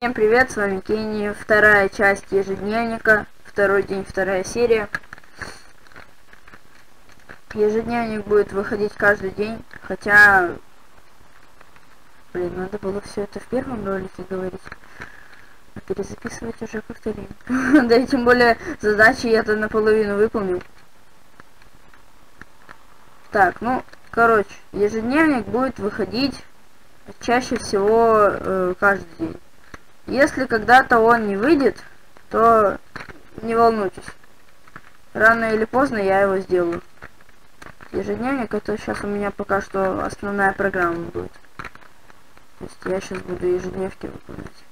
Всем привет, с вами Кенни, вторая часть ежедневника, второй день, вторая серия. Ежедневник будет выходить каждый день, хотя... Блин, надо было все это в первом ролике говорить. А перезаписывать уже как-то да и тем более задачи я-то наполовину выполнил. Так, ну, короче, ежедневник будет выходить чаще всего э, каждый день. Если когда-то он не выйдет, то не волнуйтесь. Рано или поздно я его сделаю. Ежедневник это сейчас у меня пока что основная программа будет. То есть я сейчас буду ежедневки выполнять.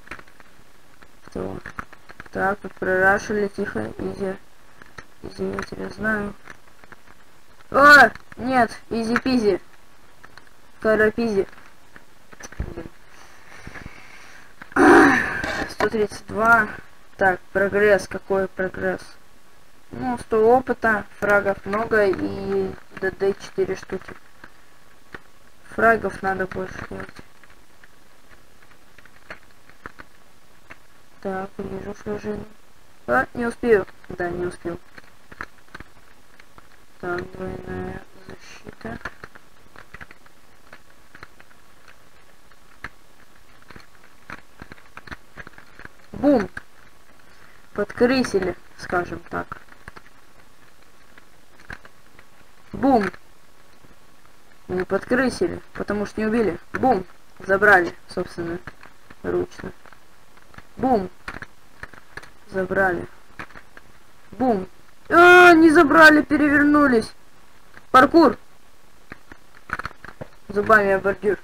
То. Так, тут прорашили, тихо, изи. Изи, я знаю. О, нет, easy-peasy. Карапизи. 132. Так, прогресс. Какой прогресс? Ну, 100 опыта, фрагов много и ДД 4 штуки. Фрагов надо больше делать. Так, вижу флажину. А, не успею. Да, не успел. Так, двойная защита. Бум! Подкрысили, скажем так. Бум! Не подкрысили, потому что не убили. Бум! Забрали, собственно, ручно. Бум! Забрали. Бум! А, не забрали, перевернулись. Паркур! Зубами о бордюр.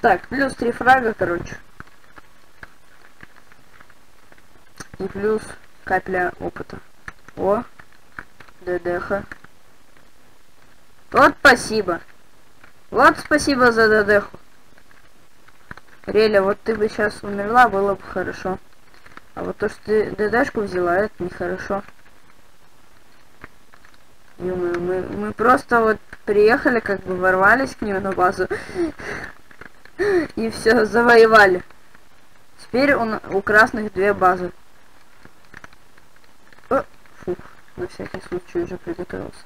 Так, плюс три фрага, короче. И плюс капля опыта. О, ДДХ. Вот спасибо. Вот спасибо за ДДХу. Реля, вот ты бы сейчас умерла, было бы хорошо. А вот то, что ты ДДшку взяла, это нехорошо. ё мы, мы просто вот приехали, как бы ворвались к нему на базу. И все, завоевали. Теперь у, у красных две базы. Фух, на всякий случай уже приготовился.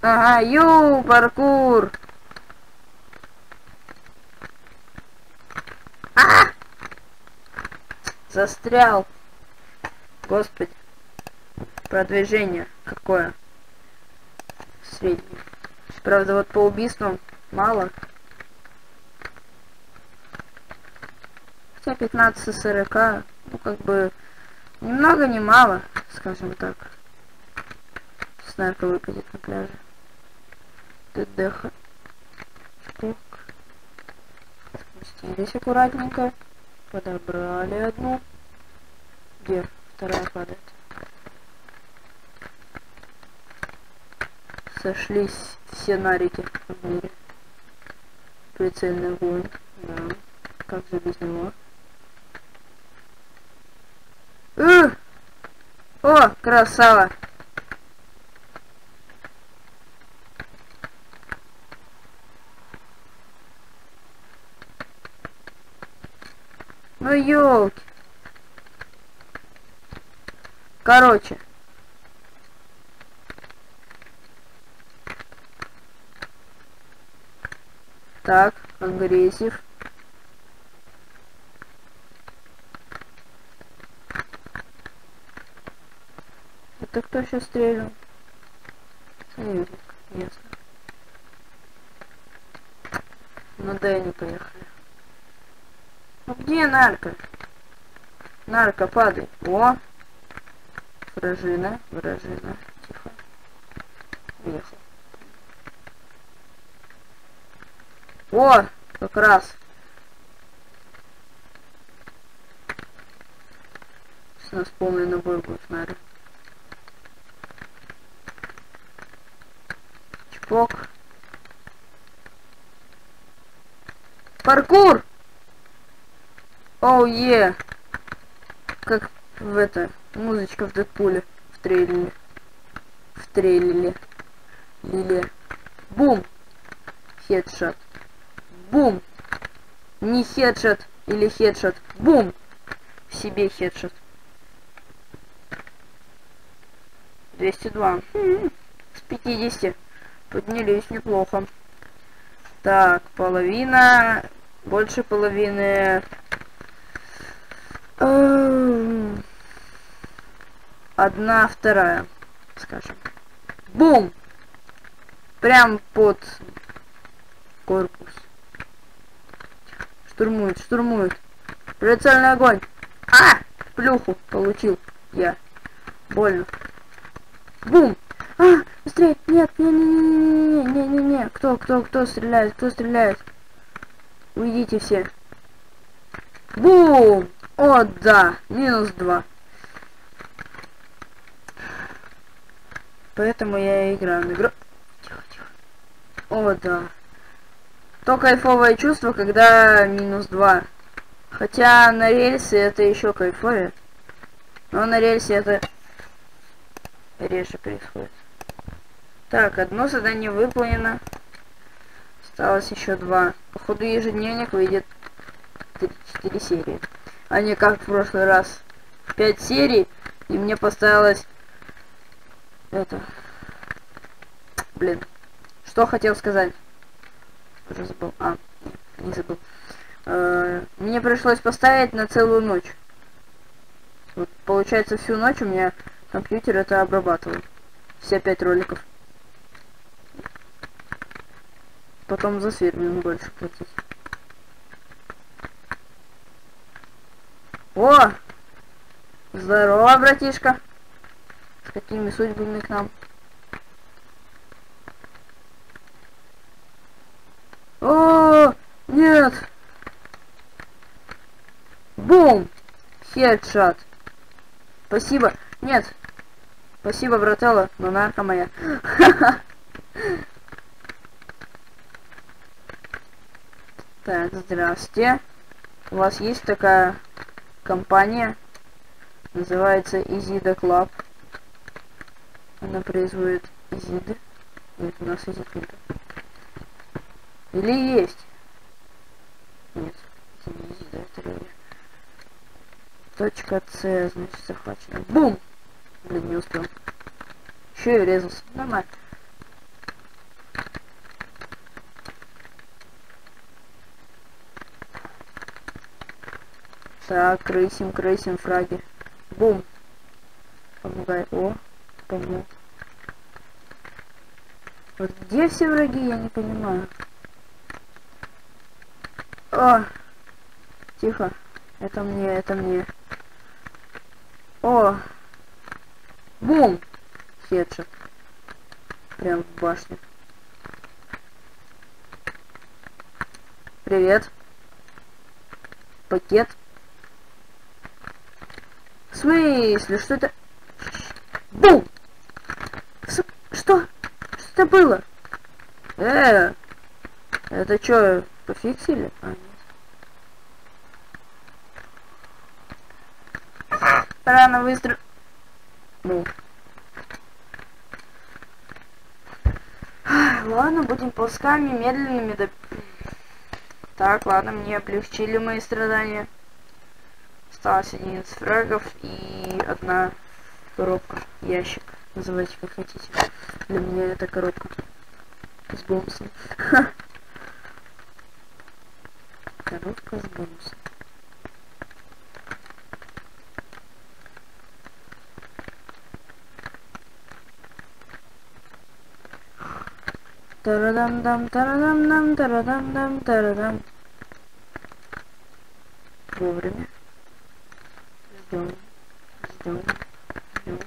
Ага, ю, паркур! А! Застрял. Господи. Продвижение какое? Среднее. Правда, вот по убийствам мало. Хотя 15 40, ну как бы ни много, ни мало, скажем так. Снайпер выпадет на пляже. ТДХ. Так. Спустились аккуратненько. Подобрали одну. Где? Вторая падает. Сошлись все нарики в мире. Прицельный огонь. Да. Как же без него? У! О, красава! Ну ёлки. Короче. Так, агрессив. Это кто сейчас стрелял? Союзник, ясно. На Дэнни поехали. Ну где нарко? Нарко, падай. О! Вражина, вражина. Тихо. Уехал. О! Как раз. У нас полный набор будет, наверное. Чпок. Паркур! Оу, oh, е! Yeah. Как в это, музычка в Дэдпуле в трейлере. В трейлере. Лиле. Бум! Хедшот. Бум! Не хедшот или хедшот. Бум! Себе хедшот. 202. Хм, с 50. Поднялись неплохо. Так, половина. Больше половины. Одна вторая, скажем. Бум! Прям под корпус. Штурмует, штурмует. Прицельный огонь. А! Плюху получил я. Больно. Бум! А! Быстрее! Нет! Не-не-не-не-не-не-не-не! Кто, кто, кто стреляет? Кто стреляет? Уйдите все. Бум! О, да! Минус два. Поэтому я играю на игру. Тихо, тихо. О, да. То кайфовое чувство, когда минус два. Хотя на рельсе это еще кайфовее. Но на рельсе это реже происходит. Так, одно задание выполнено. Осталось еще два. Походу ежедневник выйдет 4 серии. А не как в прошлый раз. 5 серий, и мне поставилось... Это... Блин. Что хотел сказать? Уже забыл. А, не забыл. Э, мне пришлось поставить на целую ночь. Вот, получается, всю ночь у меня компьютер это обрабатывал. Все пять роликов. Потом за сверлин больше платить. О! Здорово, братишка! С какими судьбами к нам? О, нет! Бум! Хедшот. Спасибо. Нет. Спасибо, брателла, но нарка моя. Так, здравствуйте. У вас есть такая компания, называется Изида Club. Она производит Изиды. Нет, у нас Изид нет. Или есть? Нет, это не Изида, это Ревер. Точка С, значит, захвачена. Бум! Блин, не успел. Еще и резался. Нормально. Так, крысим, крысим фраги. Бум. Помогай. О, помог. Вот где все враги, я не понимаю. О! Тихо. Это мне, это мне. О! Бум! Хедшот. Прям в башне. Привет. Пакет. Смысле? Что это? Бум! С что? Что это было? Э, это что, пофиксили? А, нет. Рано выстрел... Ну. Ладно, будем ползками медленными. Да... Так, ладно, мне облегчили мои страдания. Осталось 11 фрагов и одна коробка, ящик. Называйте как хотите. Для меня это коробка. С бонусом. Коробка с бонусом. Тарадам-дам, тарадам-дам, тарадам-дам, тарадам. Вовремя. Ждем, ждем, ждем.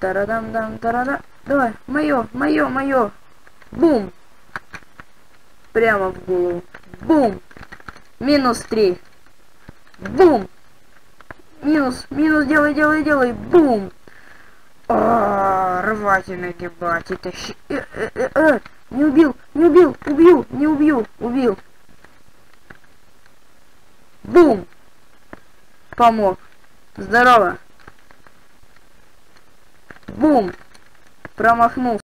Тарадам-дам, тарада. Давай, мое, мое, мое. Бум. Прямо в голову. Бум. Минус три. Бум. Минус, минус, делай, делай, делай. Бум. О, рвать и нагибать, и тащи... Э, э, э, э, не убил, не убил, убью, не убью, убил. Бум! Помог. Здорово. Бум! Промахнулся.